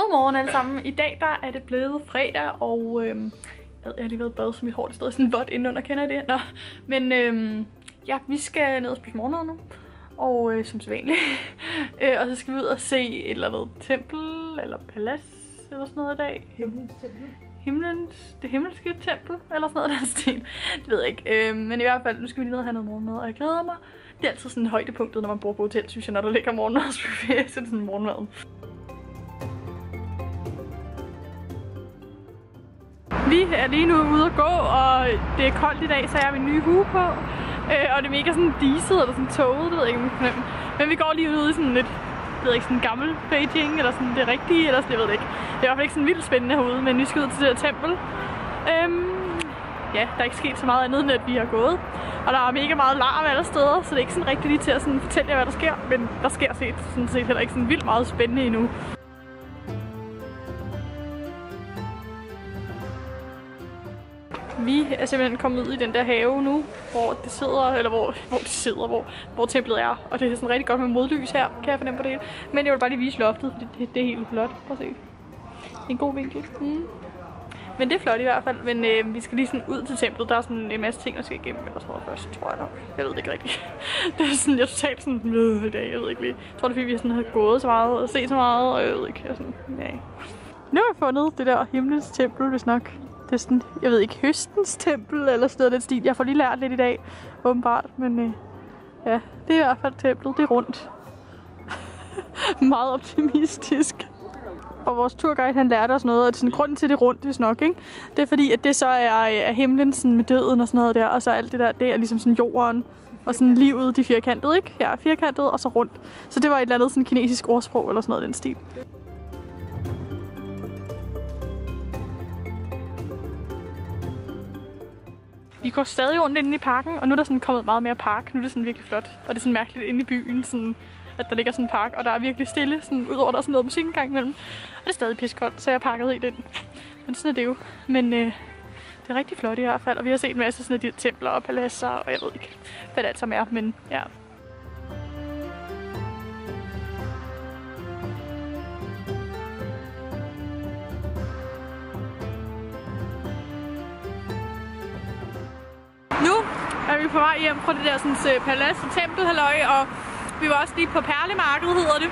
Godmorgen alle sammen. I dag der er det blevet fredag, og øhm, jeg har lige været bad, så mit hår det stadig sådan vådt indenunder, kender I det? Nå. Men øhm, ja, vi skal ned og spise morgenmad nu, og øh, som sædvanligt. øh, og så skal vi ud og se et eller andet tempel, eller palads, eller sådan noget i dag. Himlens tempel. Himlens, det himmelske tempel, eller sådan noget den stil. Det ved jeg ikke. Øhm, men i hvert fald, nu skal vi lige ned og have noget morgenmad, og jeg glæder mig. Det er altid sådan højdepunktet, når man bor på hotel, synes jeg, når der ligger morgenmadsbuffet, så er det sådan morgenmaden. Vi er lige nu ude at gå, og det er koldt i dag, så jeg har min nye hue på. Øh, og det er mega sådan diset eller sådan toget, det ved jeg ikke, om Men vi går lige ud i sådan lidt, jeg ved ikke, sådan gammel Beijing, eller sådan det rigtige, eller sådan, jeg ved det ikke. Det er i hvert fald ikke sådan vildt spændende herude, men vi skal ud til det her tempel. Øhm, ja, der er ikke sket så meget andet, end at vi har gået. Og der er mega meget larm alle steder, så det er ikke sådan rigtig lige til at sådan fortælle jer, hvad der sker. Men der sker set, sådan set heller ikke sådan vildt meget spændende endnu. Vi er simpelthen kommet ud i den der have nu, hvor det sidder, eller hvor, hvor det sidder, hvor, hvor templet er. Og det er sådan rigtig godt med modlys her, kan jeg fornemme på det hele. Men jeg vil bare lige vise loftet, for det, det er helt flot. Prøv at se. En god vinkel. Mm. Men det er flot i hvert fald. Men øh, vi skal lige sådan ud til templet. Der er sådan en masse ting, der skal igennem. Eller tror jeg først, tror jeg nok. Jeg ved det ikke rigtigt. Det er sådan, jeg er totalt sådan med i dag. Jeg ved ikke lige. Jeg tror det er fordi, vi sådan har gået så meget og set så meget. Og jeg ved ikke. Jeg sådan, ja. Nu har jeg fundet det der himlens tempel, hvis nok. Det er sådan, jeg ved ikke, høstens tempel eller sådan noget den stil. Jeg får lige lært lidt i dag, åbenbart. Men øh, ja, det er i hvert fald templet. Det er rundt. Meget optimistisk. Og vores turguide, han lærte os noget, og det sådan, grunden til det rundt, hvis nok, ikke? Det er fordi, at det så er, øh, er himlen sådan med døden og sådan noget der, og så alt det der, det er ligesom sådan jorden, og sådan livet, de firkantede, ikke? Ja, firkantet og så rundt. Så det var et eller andet sådan kinesisk ordsprog eller sådan noget den stil. Vi går stadig rundt inde i parken, og nu er der sådan kommet meget mere park. Nu er det sådan virkelig flot, og det er sådan mærkeligt inde i byen, sådan, at der ligger sådan en park, og der er virkelig stille, sådan, udover der er sådan noget musik engang imellem. Og det er stadig pissekoldt, så jeg pakkede pakket helt ind. Men sådan er det jo. Men øh, det er rigtig flot i hvert fald, og vi har set en masse sådan af de templer og paladser, og jeg ved ikke, hvad det alt sammen er, men ja. På vej hjem fra det der sådan, øh, palads og tempel, halløj, og vi var også lige på Perlemarkedet, hedder det.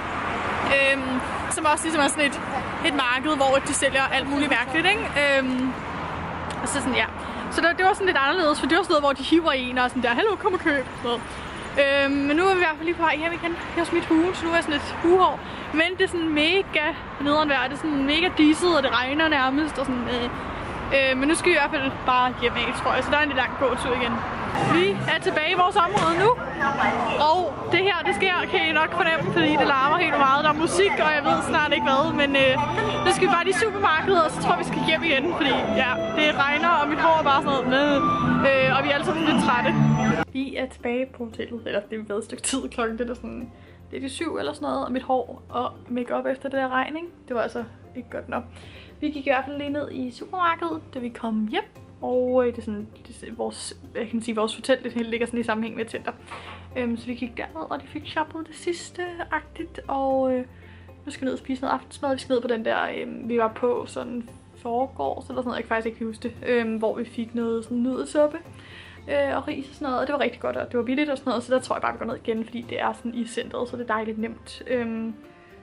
Øhm, som også ligesom er sådan et, et marked, hvor de sælger alt muligt mærkeligt, ikke? Øhm, og så sådan, ja. Så det, det var sådan lidt anderledes, for det var sådan noget, hvor de hiver en og sådan der, hallo, kom og køb. Sådan noget. Øhm, men nu er vi i hvert fald lige på vej hjem igen. Jeg har smidt hue, så nu er jeg sådan et huehår. Men det er sådan mega nederen vejr. Det er sådan mega disset, og det regner nærmest. Og sådan, øh, øh, men nu skal vi i hvert fald bare hjem af, tror jeg. Så der er en lidt lang gåtur igen. Vi er tilbage i vores område nu. Og det her, det sker, kan I nok fornemme, fordi det larmer helt meget. Der er musik, og jeg ved snart ikke hvad. Men øh, nu skal vi bare i supermarkedet, og så tror jeg, vi skal hjem igen. Fordi ja, det regner, og mit hår er bare sådan noget med. Øh, og vi er alle sammen lidt trætte. Vi er tilbage på hotellet. Eller det er været et stykke tid. Klokken det er sådan det er de syv eller sådan noget, og mit hår og makeup efter det der regn. Det var altså ikke godt nok. Vi gik i hvert fald lige ned i supermarkedet, da vi kom hjem. Og øh, det er sådan, det er vores, jeg kan sige, vores hotel, det ligger sådan i sammenhæng med et center. Øhm, så vi gik derned, og de fik shoppet det sidste agtigt. Og øh, nu skal vi ned og spise noget aftensmad. Vi skal ned på den der, øh, vi var på sådan foregårs eller sådan noget, jeg kan faktisk ikke huske det. Øh, hvor vi fik noget sådan nudelsuppe øh, og ris og sådan noget, og det var rigtig godt, og det var billigt og sådan noget, så der tror jeg bare, vi går ned igen, fordi det er sådan i centret, så det er dejligt nemt. Øh,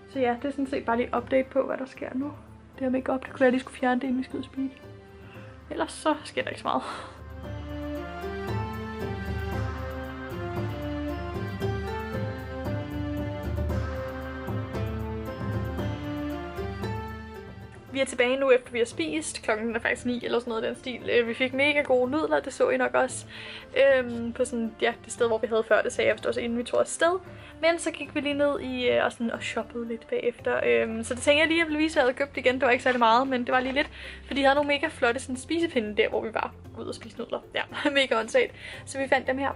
så ja, det er sådan set bare lige update på, hvad der sker nu. Det her make-up, det kunne være, at de skulle fjerne det, inden vi skal ud og spise. Ellers så sker der ikke så meget. Vi er tilbage nu, efter vi har spist. Klokken er faktisk 9 eller sådan noget den stil. Øh, Vi fik mega gode nudler, det så I nok også. Øhm, på sådan, ja, det sted, hvor vi havde før, det sagde jeg også, inden vi tog afsted. Men så gik vi lige ned i øh, og, sådan, og shoppede lidt bagefter. Øhm, så det tænkte jeg lige, at jeg ville vise, hvad jeg havde købt igen. Det var ikke særlig meget, men det var lige lidt. For de havde nogle mega flotte sådan, spisepinde der, hvor vi var ude og spise nudler. Ja, mega åndssvagt. Så vi fandt dem her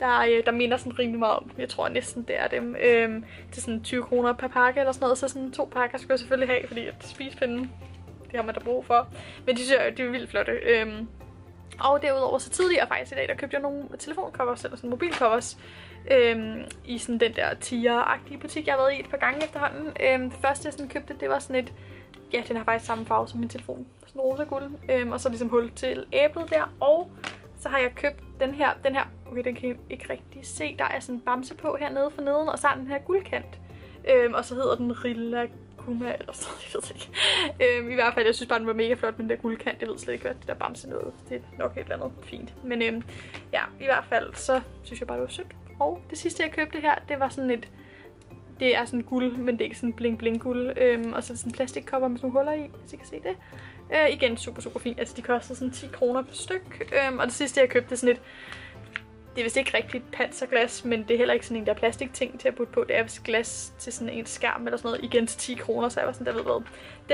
der, øh, der minder sådan rimelig meget om. Jeg tror næsten, det er dem. Øhm, til sådan 20 kroner per pakke eller sådan noget. Så sådan to pakker skulle jeg selvfølgelig have, fordi at spisepinden, det har man da brug for. Men de synes jeg, de er vildt flotte. Øhm, Og derudover så tidligere faktisk i dag, der købte jeg nogle telefoncovers, eller sådan mobilcovers, øhm, i sådan den der tier-agtige butik, jeg har været i et par gange efterhånden. Øhm, det første, jeg sådan købte, det var sådan et, ja, den har faktisk samme farve som min telefon, sådan rosa guld, øhm, og så ligesom hul til æblet der, og så har jeg købt den her, den her, okay, den kan I ikke rigtig se, der er sådan en bamse på hernede for neden, og så har den her guldkant, øhm, og så hedder den Rilla Kuma eller sådan noget, jeg ved ikke. Øhm, I hvert fald, jeg synes bare, den var mega flot med den der guldkant. Jeg ved slet ikke, hvad det der bamse noget. Det er nok et eller andet fint. Men øhm, ja, i hvert fald, så synes jeg bare, det var sødt. Og det sidste, jeg købte her, det var sådan et... Det er sådan guld, men det er ikke sådan bling bling guld. Øhm, og så er det sådan plastikkopper med sådan nogle huller i, hvis I kan se det. Øh, igen, super, super fint. Altså, de koster sådan 10 kroner per styk. Øhm, og det sidste, jeg købte, er sådan et det er vist ikke rigtigt panserglas, men det er heller ikke sådan en der plastikting til at putte på. Det er vist glas til sådan en skærm eller sådan noget. Igen til 10 kroner, så jeg var sådan, der ved hvad.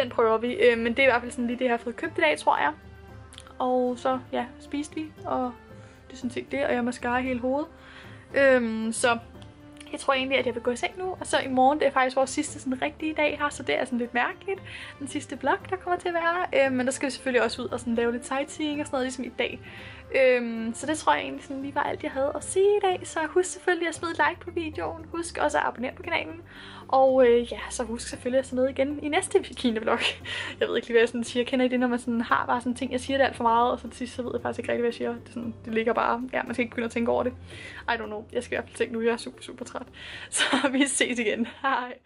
Den prøver vi. Øh, men det er i hvert fald sådan lige det, jeg har fået købt i dag, tror jeg. Og så, ja, spiste vi. Og det er sådan set det, og jeg mascara hele hovedet. Øhm, så jeg tror egentlig, at jeg vil gå i seng nu, og så i morgen, det er faktisk vores sidste sådan rigtige dag her, så det er sådan lidt mærkeligt. Den sidste vlog, der kommer til at være, øhm, men der skal vi selvfølgelig også ud og sådan lave lidt sightseeing og sådan noget, ligesom i dag. Øhm, så det tror jeg egentlig sådan lige var alt, jeg havde at sige i dag. Så husk selvfølgelig at smide et like på videoen. Husk også at abonnere på kanalen. Og øh, ja, så husk selvfølgelig at se med igen i næste Kina-vlog. Jeg ved ikke lige, hvad jeg sådan siger. Kender I det, når man sådan har bare sådan ting, jeg siger det alt for meget, og så til sidst, så ved jeg faktisk ikke rigtig, hvad jeg siger. Det, sådan, det ligger bare, ja, man skal ikke begynde at tænke over det. I don't know. Jeg skal i hvert fald tænke nu, jeg er super, super træt. Så vi ses igen. Hej.